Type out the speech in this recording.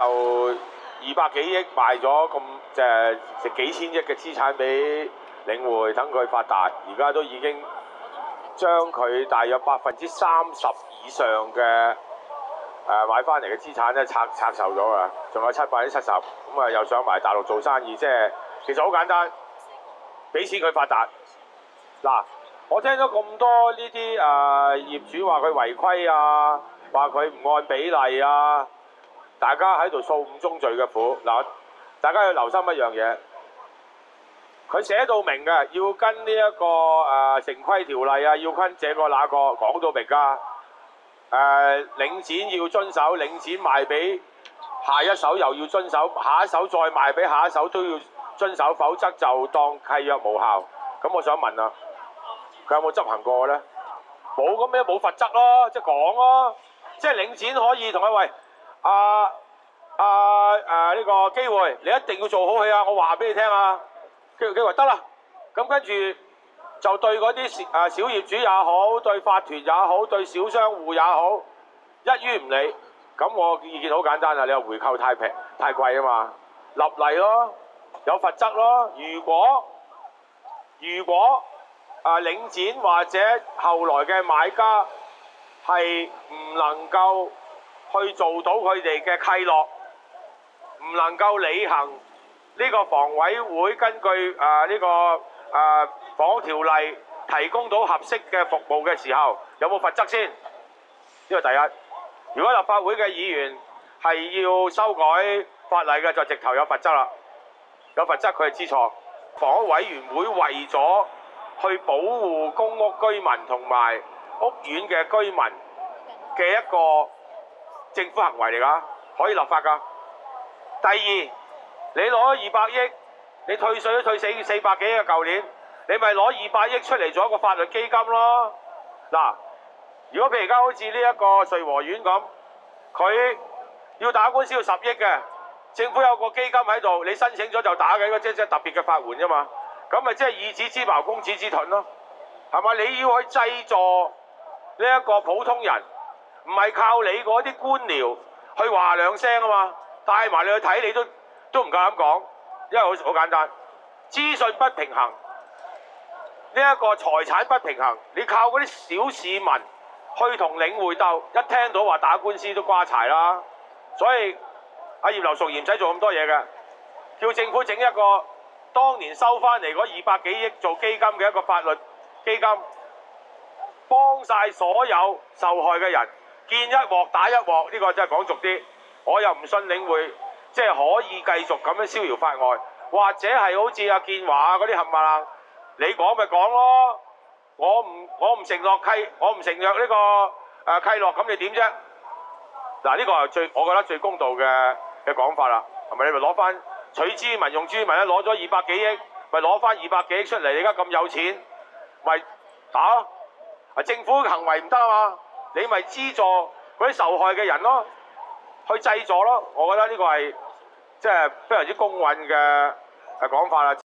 就二百幾億賣咗咁即係值幾千億嘅資產俾領匯，等佢發達。而家都已經將佢大約百分之三十以上嘅誒、呃、買翻嚟嘅資產咧拆拆售咗㗎，仲有七百分之七十，咁啊又想埋大陸做生意，即係其實好簡單，俾錢佢發達。嗱，我聽咗咁多呢啲誒業主話佢違規啊，話佢唔按比例啊。大家喺度訴五宗罪嘅苦，嗱，大家要留心一樣嘢，佢寫到明嘅，要跟呢、一個誒、呃、城規條例啊，要跟這個那個講到明㗎。誒、呃、領展要遵守，領展賣俾下一手又要遵守，下一手再賣俾下一手都要遵守，否則就當契約無效。咁我想問啊，佢有冇執行過呢？冇咁咩冇罰則咯，即係講咯，即係領展可以同一位。啊啊誒呢個機會，你一定要做好佢啊！我話俾你聽啊，機會機會得啦。咁跟住就對嗰啲誒小業主也好，對法團也好，對小商戶也好，一於唔理。咁我意見好簡單啊，你話回購太平太貴啊嘛，立例咯，有罰則咯。如果如果啊領展或者後來嘅買家係唔能夠去做到佢哋嘅契諾，唔能夠履行呢個房委會根據誒呢、呃這個誒、呃、房屋條例提供到合適嘅服務嘅時候，有冇罰則先？呢個第一。如果立法會嘅議員係要修改法例嘅，就直頭有罰則啦。有罰則佢係知錯。房屋委員會為咗去保護公屋居民同埋屋苑嘅居民嘅一個。政府行為嚟㗎，可以立法㗎。第二，你攞二百億，你退稅都退四四百幾嘅舊年，你咪攞二百億出嚟做一個法律基金咯。嗱，如果譬如而家好似呢一個瑞和苑咁，佢要打官司要十億嘅，政府有個基金喺度，你申請咗就打嘅，嗰即係特別嘅法援啫嘛。咁咪即係以子之矛攻子之盾咯，係咪？你要去製助呢一個普通人。唔係靠你嗰啲官僚去話兩聲啊嘛，帶埋你去睇你都都唔夠膽講，因為好好簡單，資訊不平衡，呢一個財產不平衡，你靠嗰啲小市民去同領匯鬥，一聽到話打官司都瓜柴啦。所以阿葉劉淑儀唔使做咁多嘢嘅，叫政府整一個當年收翻嚟嗰二百幾億做基金嘅一個法律基金，幫晒所有受害嘅人。見一鑊打一鑊，呢個真係講俗啲。我又唔信領會，即係可以繼續咁樣逍遙法外，或者係好似阿建華嗰啲冚唪唥，你講咪講咯。我唔我唔承諾契，我唔承諾呢個誒契諾，咁你點啫？嗱，呢個係最我覺得最公道嘅嘅講法啦。係咪你咪攞翻取之民用之民咧？攞咗二百幾億，咪攞翻二百幾億出嚟？你而家咁有錢，咪打。啊，政府嘅行為唔得啊嘛。你咪資助嗰啲受害嘅人咯，去製助咯。我覺得呢個係即係非常之公允嘅誒講法啦。